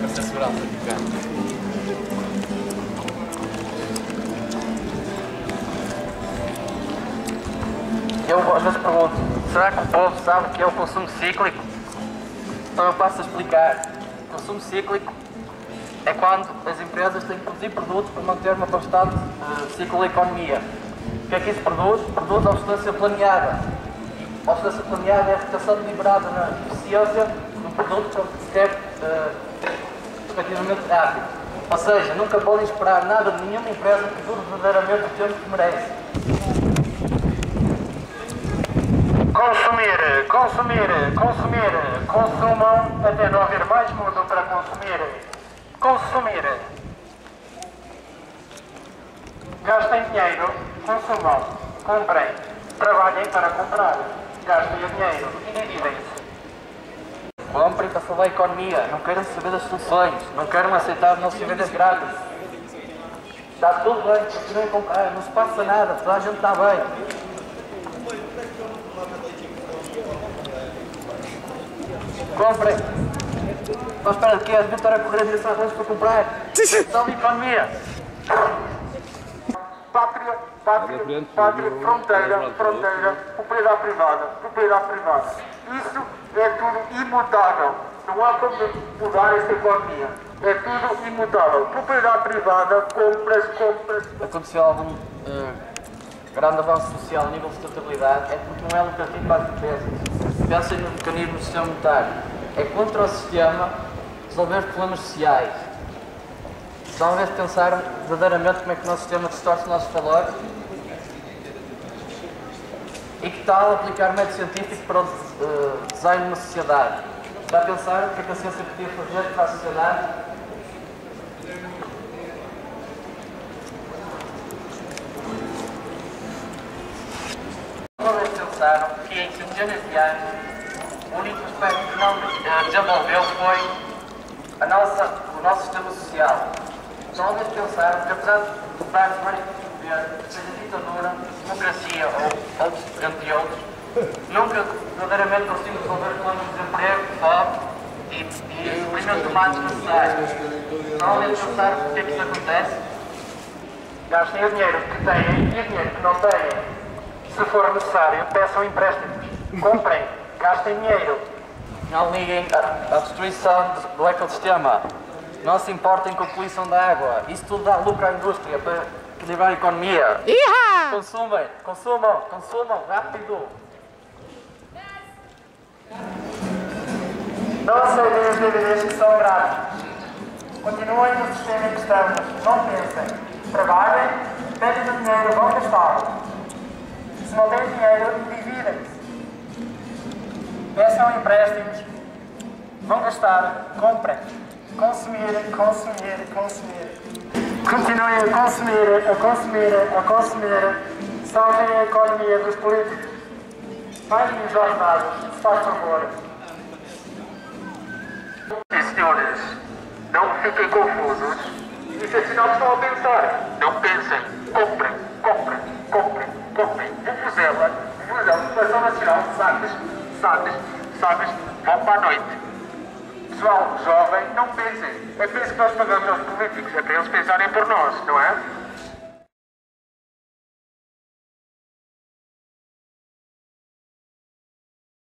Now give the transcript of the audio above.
da segurança. Eu às vezes pergunto, será que o povo sabe que é o consumo cíclico? Então eu passo a explicar. O consumo cíclico é quando as empresas têm que produzir produtos para manter uma constante uh, ciclo da economia. O que é que isso produz? Produz a obstância planeada. A obstância planeada é a rotação deliberada na eficiência do produto para obter uh, relativamente rápido. Ou seja, nunca podem esperar nada de nenhuma empresa que dure verdadeiramente o tempo que merece. Consumir, consumir, consumir, consumam até não haver mais mundo para consumir. Consumir. Gastem dinheiro, consumam, comprem, trabalhem para comprar, gastem o dinheiro e dividem-se. Comprem para salvar a economia, não queiram saber das soluções, não queiram aceitar não se vendas grátis. Está tudo bem, continuem a comprar, não se passa nada, toda a gente está bem. Comprem. Estou à espera de que as estar a correr em direção às para comprar. A economia. Pátria, pátria, pátria, fronteira, fronteira, propriedade privada, propriedade privada. Isso é tudo imutável. Não há como mudar esta economia. É tudo imutável. Propriedade privada, compras, compras. Aconteceu algum uh, grande avanço social a nível de sustentabilidade é porque não é lucrativo para as empresas. Pensem no mecanismo do sistema monetário. É contra o sistema resolver problemas sociais. Já uma vez pensaram verdadeiramente como é que o nosso sistema distorce os nossos valores? E que tal aplicar método científico para o uh, design de uma sociedade? Já pensaram o que, é que a ciência podia fazer para a sociedade? Vez pensaram que em centenas de anos o único aspecto que não desenvolveu foi a nossa, o nosso sistema social. Vez pensaram que apesar de seja ditadura, democracia ou outros, entre outros, nunca verdadeiramente conseguimos resolver problemas de desemprego, fome e, e suprimentos humanos necessários. Só uma vez pensaram porque é que isso acontece? Gastem o dinheiro que têm e o dinheiro que não têm. Se for necessário, peçam empréstimos. Comprem, gastem dinheiro. Não liguem à destruição do ecossistema. Não se importem com a poluição da água. Isso tudo dá lucro à indústria para a economia. Iha! Consumem, consumam, consumam, rápido. Não aceitem os dívidas que são grátis. Continuem no sistema em que estamos. Não pensem. Trabalhem, peguem o dinheiro, vão gastá-lo. Se não têm dinheiro, dividem-se. Peçam empréstimos. Vão gastar, comprem. Consumir, consumir, consumir. Continuem a consumir, a consumir, a consumir. Salvem a economia dos políticos. Paguem os ordenados, se faz favor. E senhores, não fiquem confusos. Isso é sinal que estão a pensar. Não pensem. Comprem, comprem, comprem, comprem. Vuvuzela, Vuvuzela, Federação Nacional SACs, SACs, SACs, vão para a noite. Pessoal jovem, não pensem. É por isso que nós pagamos aos políticos, é para eles pensarem por nós, não é?